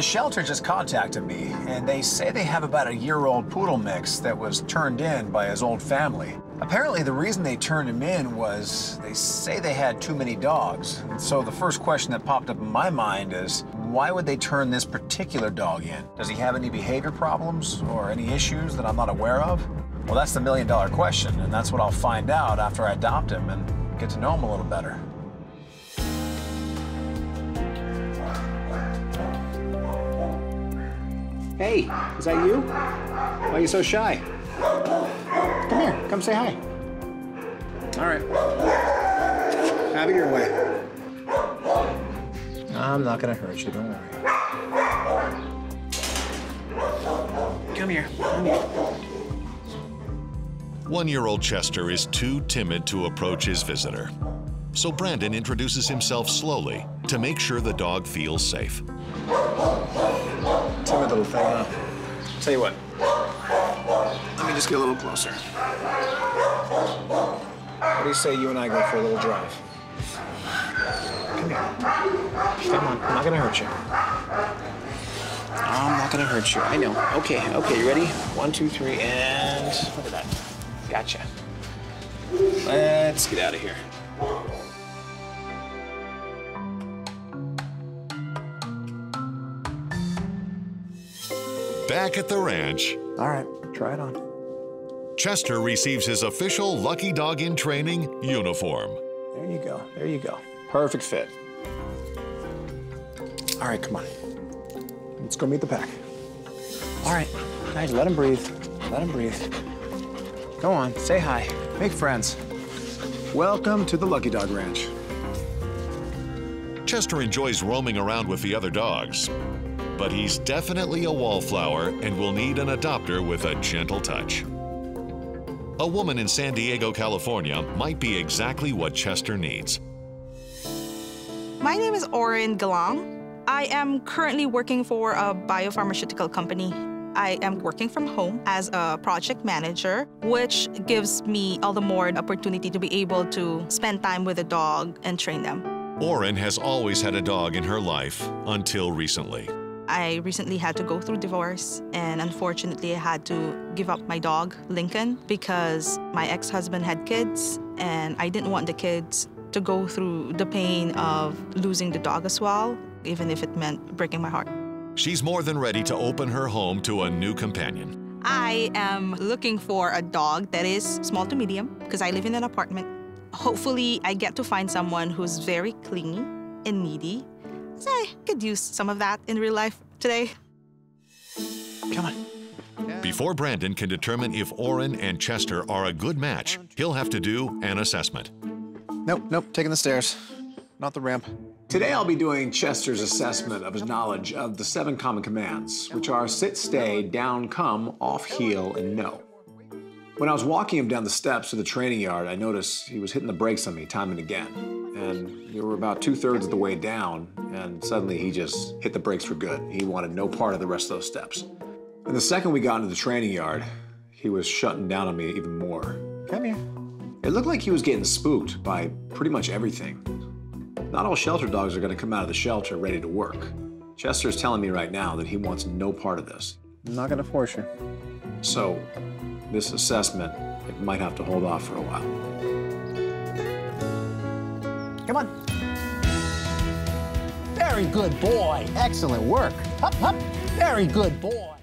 The shelter just contacted me, and they say they have about a year-old poodle mix that was turned in by his old family. Apparently, the reason they turned him in was they say they had too many dogs. And so the first question that popped up in my mind is, why would they turn this particular dog in? Does he have any behavior problems or any issues that I'm not aware of? Well, that's the million dollar question, and that's what I'll find out after I adopt him and get to know him a little better. Hey, is that you? Why are you so shy? Come here, come say hi. All right. Have it your way. I'm not gonna hurt you, don't worry. Come here, come here. One-year-old Chester is too timid to approach his visitor. So Brandon introduces himself slowly to make sure the dog feels safe. Little thing? Tell you what. Let me just get a little closer. What do you say you and I go for a little drive? Come here. Come on, I'm not gonna hurt you. I'm not gonna hurt you. I know. Okay, okay, you ready? One, two, three, and look at that. Gotcha. Let's get out of here. Back at the ranch, All right, try it on. Chester receives his official Lucky Dog in Training uniform. There you go. There you go. Perfect fit. All right, come on. Let's go meet the pack. All right, guys, let him breathe. Let him breathe. Go on, say hi. Make friends. Welcome to the Lucky Dog Ranch. Chester enjoys roaming around with the other dogs, but he's definitely a wallflower and will need an adopter with a gentle touch. A woman in San Diego, California might be exactly what Chester needs. My name is Oren Galang. I am currently working for a biopharmaceutical company. I am working from home as a project manager, which gives me all the more opportunity to be able to spend time with the dog and train them. Oren has always had a dog in her life until recently. I recently had to go through divorce, and unfortunately, I had to give up my dog, Lincoln, because my ex husband had kids, and I didn't want the kids to go through the pain of losing the dog as well, even if it meant breaking my heart. She's more than ready to open her home to a new companion. I am looking for a dog that is small to medium because I live in an apartment. Hopefully, I get to find someone who's very clingy and needy. So I could use some of that in real life today. Come on. Before Brandon can determine if Oren and Chester are a good match, he'll have to do an assessment. Nope, nope, taking the stairs, not the ramp. Today I'll be doing Chester's assessment of his knowledge of the seven common commands, which are sit, stay, down, come, off, heel, and no. When I was walking him down the steps to the training yard, I noticed he was hitting the brakes on me time and again. And we were about two thirds of the way down, and suddenly he just hit the brakes for good. He wanted no part of the rest of those steps. And the second we got into the training yard, he was shutting down on me even more. Come here. It looked like he was getting spooked by pretty much everything. Not all shelter dogs are going to come out of the shelter ready to work. Chester's telling me right now that he wants no part of this. I'm not going to force you. So, this assessment, it might have to hold off for a while. Come on. Very good boy. Excellent work. Hup, hup. Very good boy.